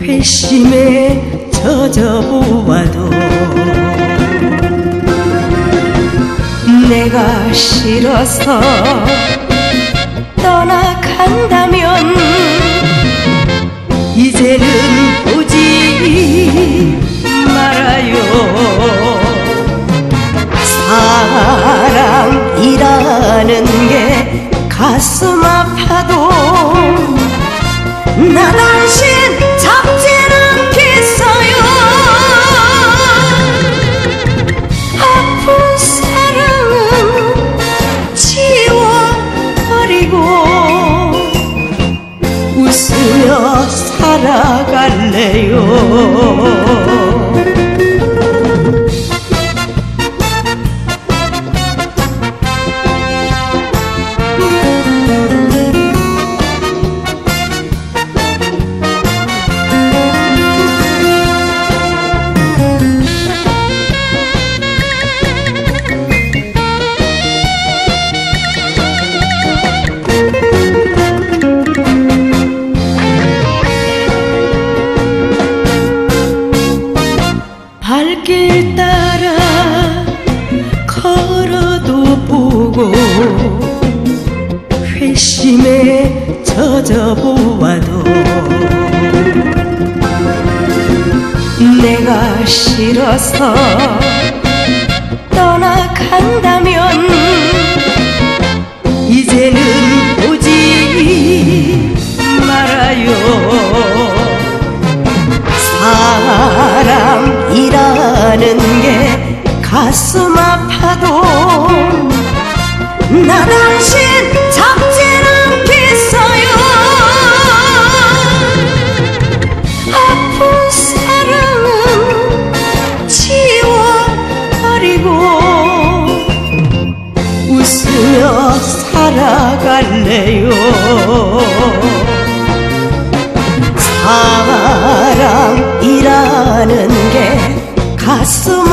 회심에 젖어보아도 내가 싫어서 떠나간다면 이제는 보지 말아요. 사랑이라는 게 가슴 아파도 나 당신 잡지는 않겠어요. 아픈 사랑은 지워버리고 웃으며 살아갈래요 길 따라 걸어도 보고 회심에 젖어보아도 내가 싫어서 떠나간다면 가슴 아파도 나 당신 잡진 않겠어요. 아픈 사랑은 지워버리고 웃으며 살아갈래요. 사랑이라는 게 가슴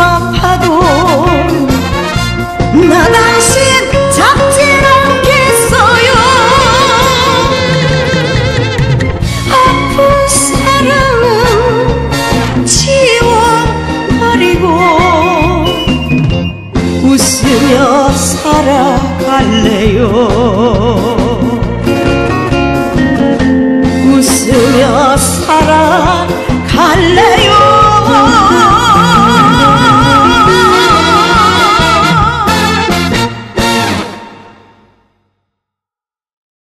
살아갈래요?